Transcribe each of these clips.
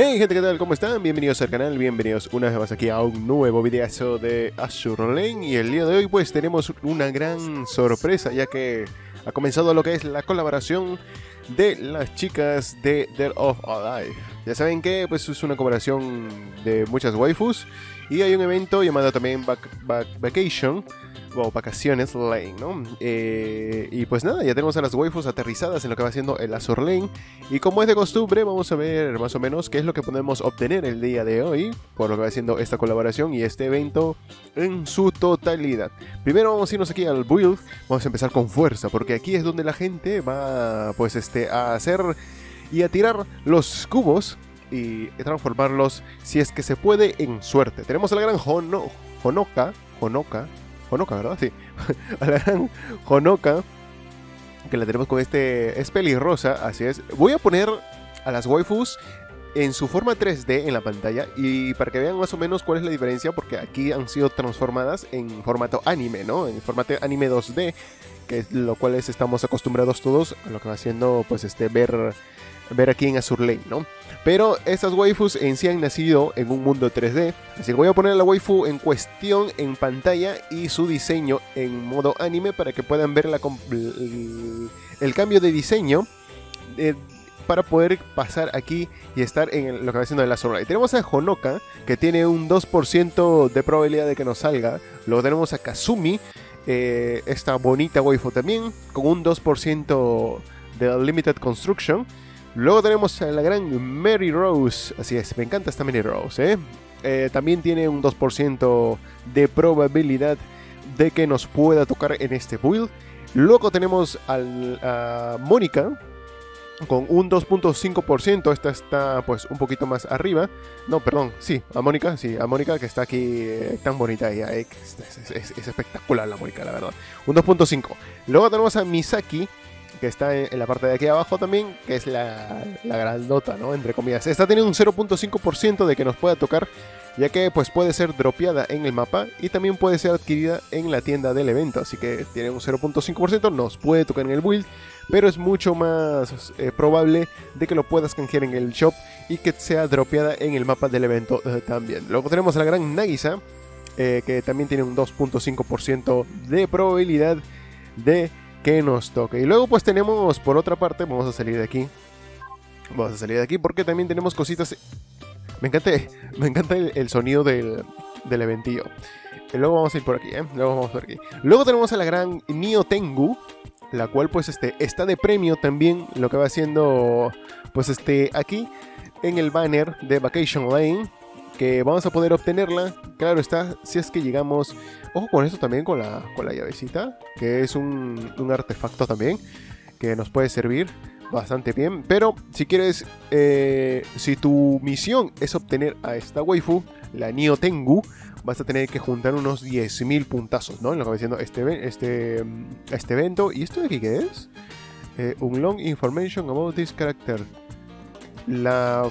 Hey gente, ¿qué tal? ¿Cómo están? Bienvenidos al canal, bienvenidos una vez más aquí a un nuevo videazo de Azure Lane Y el día de hoy pues tenemos una gran sorpresa ya que ha comenzado lo que es la colaboración de las chicas de Dead of Alive Ya saben que pues es una colaboración de muchas waifus y hay un evento llamado también Back, Vacation o vacaciones Lane, ¿no? Eh, y pues nada, ya tenemos a las waifus aterrizadas en lo que va siendo el Azur Lane. Y como es de costumbre, vamos a ver más o menos qué es lo que podemos obtener el día de hoy por lo que va siendo esta colaboración y este evento en su totalidad. Primero vamos a irnos aquí al build, vamos a empezar con fuerza, porque aquí es donde la gente va pues este a hacer y a tirar los cubos y transformarlos si es que se puede en suerte. Tenemos a la gran Honoka, Honoka, Honoka, ¿verdad? Sí. a la gran Honoka. Que la tenemos con este. Es pelirrosa, así es. Voy a poner a las waifus en su forma 3D en la pantalla y para que vean más o menos cuál es la diferencia porque aquí han sido transformadas en formato anime, ¿no? En formato anime 2D, que es lo cual estamos acostumbrados todos a lo que va haciendo pues este ver ver aquí en Azur Lane, ¿no? Pero estas waifus en sí han nacido en un mundo 3D, así que voy a poner la waifu en cuestión en pantalla y su diseño en modo anime para que puedan ver el, cambio de diseño eh, para poder pasar aquí y estar en lo que va haciendo el Azur Lane. Tenemos a Honoka, que tiene un 2% de probabilidad de que nos salga. Luego tenemos a Kazumi, eh, esta bonita waifu también, con un 2% de Limited Construction. Luego tenemos a la gran Mary Rose. Así es, me encanta esta Mary Rose. ¿eh? Eh, también tiene un 2% de probabilidad de que nos pueda tocar en este build. Luego tenemos a Mónica con un 2.5%. Esta está pues un poquito más arriba. No, perdón, sí, a Mónica, sí, a Mónica que está aquí eh, tan bonita ella. es, espectacular la Mónica, la verdad. Un 2.5. Luego tenemos a Misaki que está en, la parte de aquí abajo también, que es la, la grandota, ¿no? Entre comillas. Está teniendo un 0.5% de que nos pueda tocar, ya que pues puede ser dropeada en el mapa y también puede ser adquirida en la tienda del evento. Así que tiene un 0.5%, nos puede tocar en el build, pero es mucho más eh, probable de que lo puedas canjear en el shop y que sea dropeada en el mapa del evento eh, también. Luego tenemos a la gran Nagisa, eh, que también tiene un 2.5% de probabilidad de que nos toque. Y luego pues tenemos, por otra parte, vamos a salir de aquí. Vamos a salir de aquí porque también tenemos cositas... Me encanta, me encanta el, sonido del, del eventillo. Y luego vamos a ir por aquí, ¿eh? Luego vamos por aquí. Luego tenemos a la gran Nio Tengu, la cual pues este está de premio también, lo que va haciendo pues este aquí en el banner de Vacation Lane que vamos a poder obtenerla. Claro está, si es que llegamos. Ojo con eso también, con la, con la llavecita, que es un, artefacto también, que nos puede servir bastante bien. Pero si quieres, eh, si tu misión es obtener a esta waifu, la Nio Tengu, vas a tener que juntar unos 10.000 puntazos, ¿no? En lo que va diciendo este, este, este evento. ¿Y esto de aquí qué es? Eh, un long information about this character. La,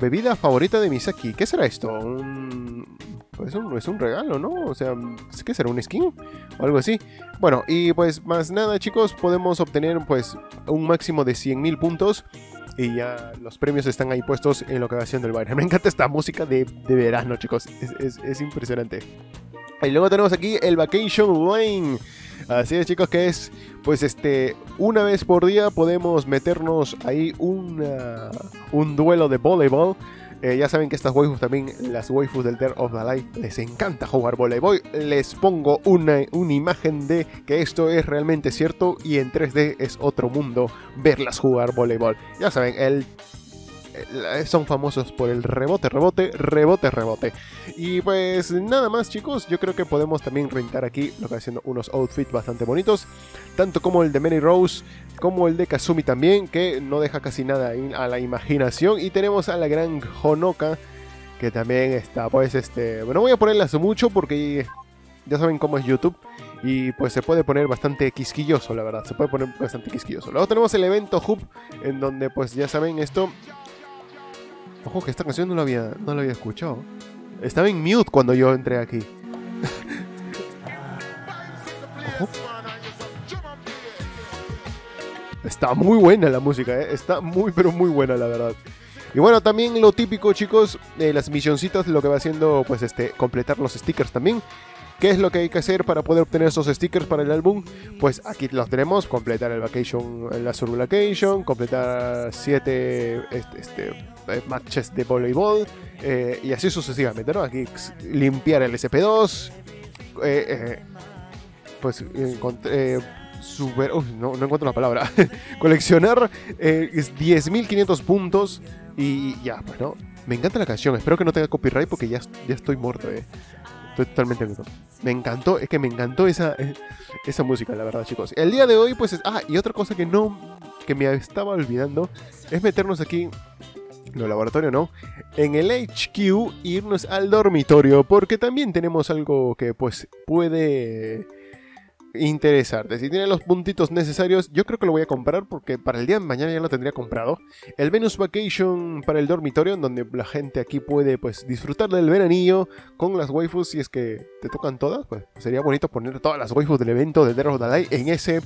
bebida favorita de Misaki. ¿Qué será esto? Un, pues un, es un regalo, ¿no? O sea, ¿qué será? ¿Un skin? O algo así. Bueno, y pues más nada, chicos, podemos obtener pues un máximo de 100.000 puntos. Y ya los premios están ahí puestos en lo que va haciendo el baile. Me encanta esta música de, verano, chicos. Es, es impresionante. Y luego tenemos aquí el Vacation Lane. Así es, chicos, que es, pues este, una vez por día podemos meternos ahí una, un duelo de voleibol. Eh, ya saben que estas waifus también, las waifus del Dead of the Light, les encanta jugar voleibol. Les pongo una, una imagen de que esto es realmente cierto y en 3D es otro mundo verlas jugar voleibol. Ya saben, el son famosos por el rebote, rebote, rebote, rebote. Y pues nada más chicos, yo creo que podemos también rentar aquí lo que haciendo unos outfits bastante bonitos, tanto como el de Mary Rose, como el de Kazumi también, que no deja casi nada a la imaginación. Y tenemos a la gran Honoka, que también está, pues este, bueno, voy a ponerlas mucho porque ya saben cómo es YouTube. Y pues se puede poner bastante quisquilloso, la verdad. Se puede poner bastante quisquilloso. Luego tenemos el evento Hub, en donde pues ya saben esto. Ojo que esta canción no la había, no la había escuchado. Estaba en mute cuando yo entré aquí. Está muy buena la música, ¿eh? está muy pero muy buena la verdad. Y bueno, también lo típico, chicos, las misioncitas, lo que va haciendo, pues, este, completar los stickers también. ¿Qué es lo que hay que hacer para poder obtener esos stickers para el álbum? Pues aquí los tenemos, completar el vacation, el Azure Vacation, completar 7 este, este, eh, matches de voleibol eh, y así sucesivamente, ¿no? Aquí limpiar el SP2, eh, pues encontré super, no, no, encuentro la palabra, coleccionar 10.500 puntos y ya, pues no. Me encanta la canción, espero que no tenga copyright porque ya, ya estoy muerto, eh. Estoy totalmente Me encantó, es que me encantó esa, esa música, la verdad, chicos. El día de hoy, pues es. Ah, y otra cosa que no. que me estaba olvidando. Es meternos aquí. No, laboratorio no. En el HQ, irnos al dormitorio. Porque también tenemos algo que, pues, puede interesarte. Si tiene los puntitos necesarios, yo creo que lo voy a comprar porque para el día de mañana ya lo tendría comprado. El Venus Vacation para el dormitorio, donde la gente aquí puede pues disfrutar del veranillo con las waifus. Si es que te tocan todas, pues sería bonito poner todas las waifus del evento de Dead Dalai en ese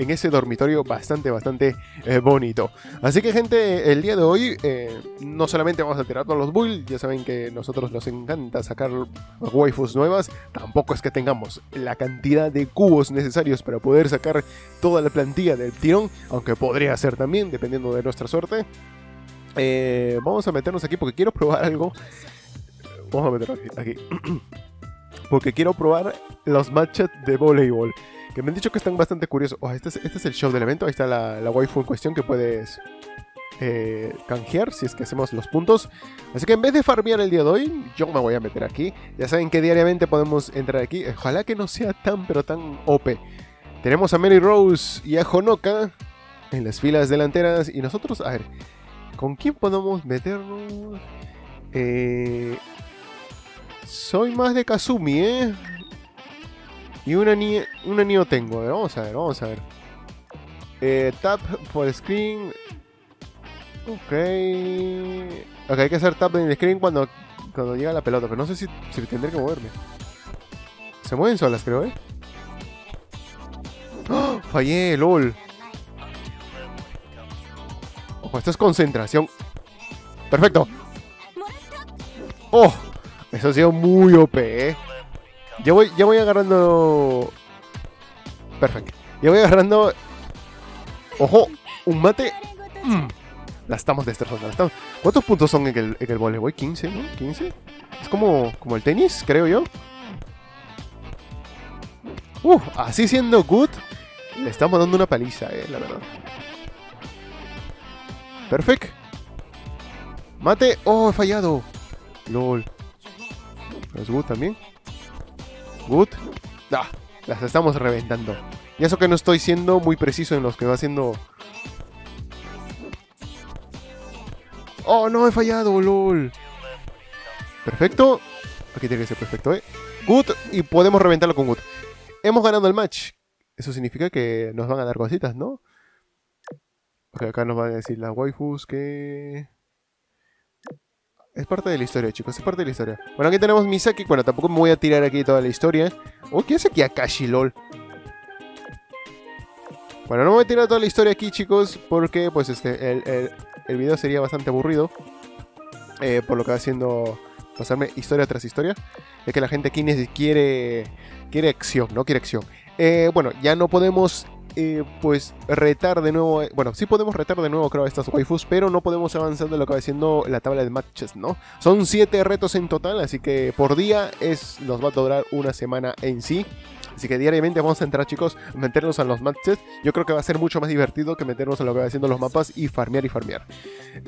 en ese dormitorio bastante, bastante eh, bonito. Así que gente, el día de hoy eh, no solamente vamos a tirar todos los builds, ya saben que nosotros nos encanta sacar waifus nuevas, tampoco es que tengamos la cantidad de cubos necesarios para poder sacar toda la plantilla del tirón, aunque podría ser también, dependiendo de nuestra suerte. Eh, vamos a meternos aquí porque quiero probar algo. Vamos a meternos aquí. porque quiero probar los matches de voleibol. Que me han dicho que están bastante curiosos. Oh, este, es, este es el show del evento. Ahí está la, la waifu en cuestión que puedes eh, canjear si es que hacemos los puntos. Así que en vez de farmear el día de hoy, yo me voy a meter aquí. Ya saben que diariamente podemos entrar aquí. Ojalá que no sea tan pero tan OP. Tenemos a Mary Rose y a Honoka en las filas delanteras. Y nosotros, a ver, ¿con quién podemos meternos? Eh, soy más de Kazumi, ¿eh? Y una ni una tengo. vamos a ver, vamos a ver. Eh, tap for screen. Ok. Ok, hay que hacer tap en el screen cuando, cuando llega la pelota. Pero no sé si, si tendré que moverme. Se mueven solas, creo, ¿eh? ¡Oh! Fallé, lol. Ojo, esto es concentración. Perfecto. Oh, eso ha sido muy OP, ¿eh? Ya voy, ya voy agarrando. Perfecto. Ya voy agarrando. Ojo, un mate. Mm. La estamos destrozando. ¿Cuántos puntos son en el, en el voleibol? 15, ¿no? 15. Es como, como el tenis, creo yo. Uf, así siendo good, le estamos dando una paliza, eh, la verdad. Perfecto. Mate. Oh, he fallado. LOL. Es good también. Good. Ah, las estamos reventando. Y eso que no estoy siendo muy preciso en los que va haciendo... Oh, no, he fallado, lol. Perfecto. Aquí tiene que ser perfecto, ¿eh? Good. Y podemos reventarlo con Good. Hemos ganado el match. Eso significa que nos van a dar cositas, ¿no? Ok, acá nos van a decir las waifus que... Es parte de la historia, chicos, es parte de la historia. Bueno, aquí tenemos Misaki. Bueno, tampoco me voy a tirar aquí toda la historia. Oh, ¿qué hace aquí Akashi, lol? Bueno, no me voy a tirar toda la historia aquí, chicos, porque pues este, el, el, video sería bastante aburrido. Eh, por lo que va haciendo pasarme historia tras historia. Es que la gente aquí quiere, quiere acción, no quiere acción. Eh, bueno, ya no podemos eh, pues retar de nuevo, eh, bueno, sí podemos retar de nuevo creo estas waifus, pero no podemos avanzar de lo que va siendo la tabla de matches, ¿no? Son 7 retos en total, así que por día es, nos va a durar una semana en sí. Así que diariamente vamos a entrar, chicos, a meternos a los matches. Yo creo que va a ser mucho más divertido que meternos en lo que va haciendo los mapas y farmear y farmear.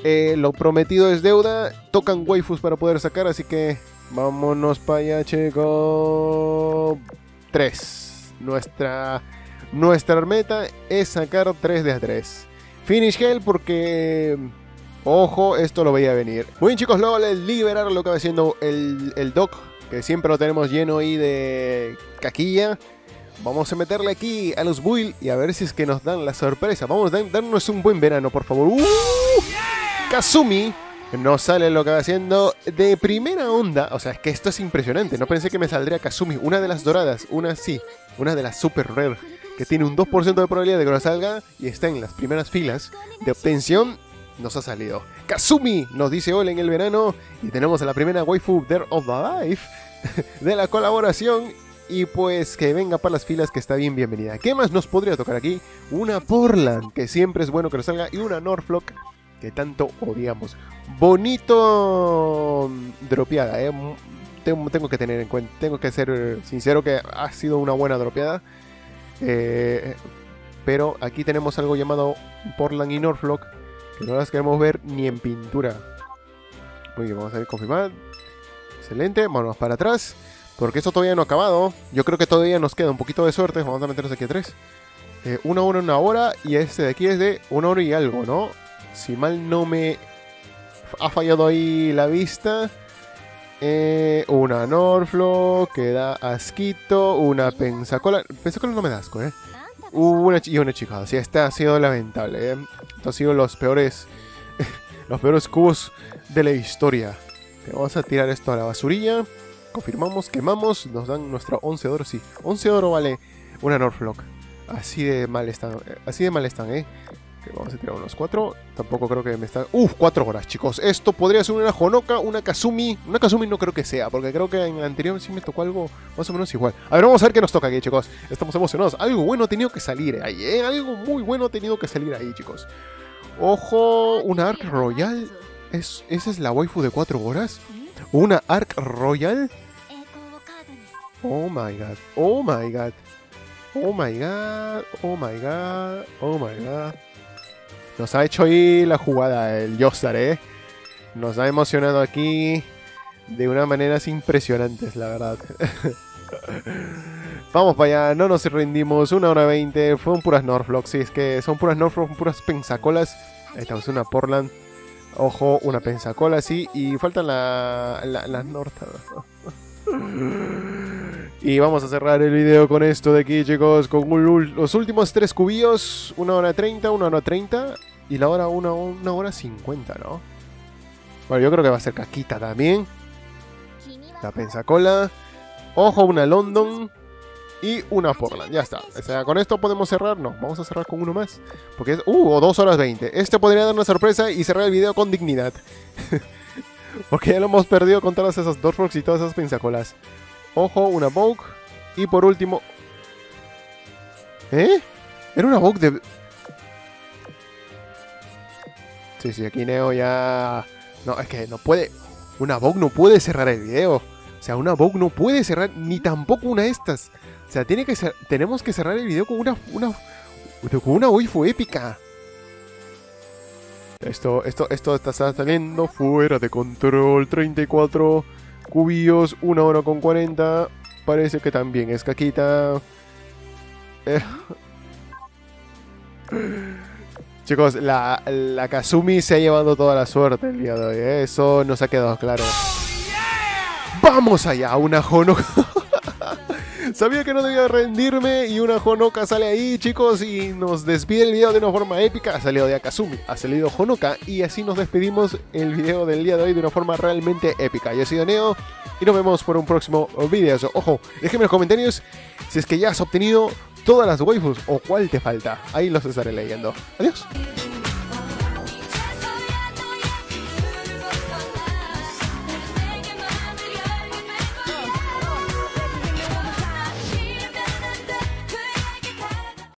Eh, lo prometido es deuda. Tocan waifus para poder sacar, así que vámonos para allá, chicos. 3. Nuestra nuestra meta es sacar 3 de a 3. Finish Hell porque... Ojo, esto lo veía venir. Muy bien chicos, luego les liberar lo que va haciendo el, el dock, que siempre lo tenemos lleno ahí de caquilla. Vamos a meterle aquí a los build y a ver si es que nos dan la sorpresa. Vamos a darnos un buen verano, por favor. ¡Uh! Kazumi nos sale lo que va haciendo de primera onda. O sea, es que esto es impresionante. No pensé que me saldría Kazumi. Una de las doradas, una sí, una de las super rare que tiene un 2% de probabilidad de que no salga y está en las primeras filas de obtención, nos ha salido. Kazumi nos dice hola en el verano y tenemos a la primera waifu There of the Life de la colaboración y pues que venga para las filas que está bien bienvenida. ¿Qué más nos podría tocar aquí? Una Portland, que siempre es bueno que nos salga, y una Norflock, que tanto odiamos. Bonito mm, dropeada, ¿eh? Tengo, tengo, que tener en cuenta, tengo que ser sincero que ha sido una buena dropeada. Eh, pero aquí tenemos algo llamado Portland y Norflock, que no las queremos ver ni en pintura. Muy bien, vamos a ver confirmar. Excelente, vámonos para atrás. Porque esto todavía no ha acabado. Yo creo que todavía nos queda un poquito de suerte. Vamos a meternos aquí a tres. Eh, una hora, una hora. Y este de aquí es de una hora y algo, ¿no? Si mal no me ha fallado ahí la vista. Eh, una Norflo que da asquito. Una Pensacola. Pensacola no me da asco, ¿eh? Una y una chica. Sí, esta ha sido lamentable, ¿eh? Estos han sido los peores. los peores cubos de la historia. Vamos a tirar esto a la basurilla. Confirmamos, quemamos, nos dan nuestra 11 de oro, sí. 11 de oro vale una Norflock. Así de mal están, eh, así de mal están, ¿eh? Vamos a tirar unos 4. Tampoco creo que me están... Uf, 4 horas, chicos. Esto podría ser una Honoka, una Kazumi. Una Kazumi no creo que sea, porque creo que en el anterior sí me tocó algo más o menos igual. A ver, vamos a ver qué nos toca aquí, chicos. Estamos emocionados. Algo bueno ha tenido que salir ahí, ¿eh? Algo muy bueno ha tenido que salir ahí, chicos. Ojo, una Arc Royal. ¿Es, ¿Esa es la waifu de 4 horas? ¿Una Arc Royal? Oh my god. Oh my god. Oh my god. Oh my god. Oh my god. Nos ha hecho ahí la jugada el Yostar, ¿eh? Nos ha emocionado aquí de una manera impresionantes, la verdad. Vamos para allá, no nos rendimos. Una hora veinte. Fueron puras Norflocks. Sí, es que son puras Norflocks, puras pensacolas. Estamos, una Portland. Ojo, una pensacola, sí. Y faltan la, la, las y vamos a cerrar el video con esto de aquí, chicos. Con los últimos tres cubillos. Una hora 30, una hora 30. Y la hora una, una hora 50, ¿no? Bueno, yo creo que va a ser caquita también. La pensacola. Ojo, una London. Y una Portland. Ya está. O sea, con esto podemos cerrar. No, vamos a cerrar con uno más. Porque es. Uh, 2 horas 20. Este podría dar una sorpresa y cerrar el video con dignidad. Porque ya lo hemos perdido con todas esas Dorfrogs y todas esas pensacolas. Ojo, una Vogue. Y por último... ¿Eh? Era una Vogue de... Sí, sí, aquí Neo ya... No, es que no puede... Una Vogue no puede cerrar el video. O sea, una Vogue no puede cerrar ni tampoco una de estas. O sea, tiene que ser... tenemos que cerrar el video con una... una con una waifu épica. Esto, esto, esto está saliendo fuera de control. 34 cubillos, 1 hora con 40. Parece que también es caquita. Eh. Chicos, la, la Kazumi se ha llevado toda la suerte el día de hoy. ¿eh? Eso nos ha quedado claro. ¡Vamos allá! Una Honoka. Sabía que no debía rendirme y una Honoka sale ahí, chicos, y nos despide el video de una forma épica. Ha salido de Akazumi, ha salido Honoka y así nos despedimos el video del día de hoy de una forma realmente épica. Yo he sido Neo y nos vemos por un próximo video. Ojo, déjenme en los comentarios si es que ya has obtenido todas las waifus o cuál te falta. Ahí los estaré leyendo. Adiós.